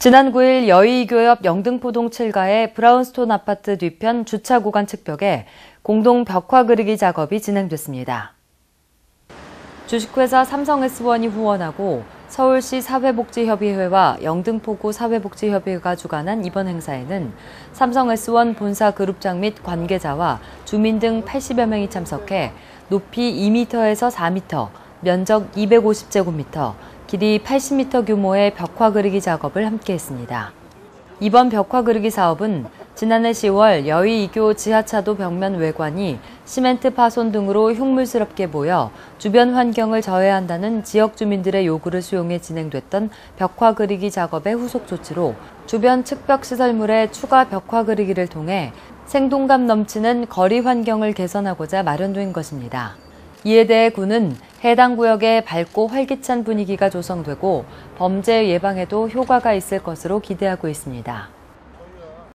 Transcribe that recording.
지난 9일 여의교 옆 영등포동 7가의 브라운스톤 아파트 뒤편 주차 구간 측벽에 공동 벽화 그리기 작업이 진행됐습니다. 주식회사 삼성S원이 후원하고 서울시 사회복지협의회와 영등포구 사회복지협의회가 주관한 이번 행사에는 삼성S원 본사 그룹장 및 관계자와 주민 등 80여 명이 참석해 높이 2m에서 4m, 면적 250제곱미터, 길이 80m 규모의 벽화 그리기 작업을 함께 했습니다. 이번 벽화 그리기 사업은 지난해 10월 여의 2교 지하차도 벽면 외관이 시멘트 파손 등으로 흉물스럽게 보여 주변 환경을 저해한다는 지역 주민들의 요구를 수용해 진행됐던 벽화 그리기 작업의 후속 조치로 주변 측벽 시설물에 추가 벽화 그리기를 통해 생동감 넘치는 거리 환경을 개선하고자 마련된 것입니다. 이에 대해 군은 해당 구역에 밝고 활기찬 분위기가 조성되고 범죄 예방에도 효과가 있을 것으로 기대하고 있습니다.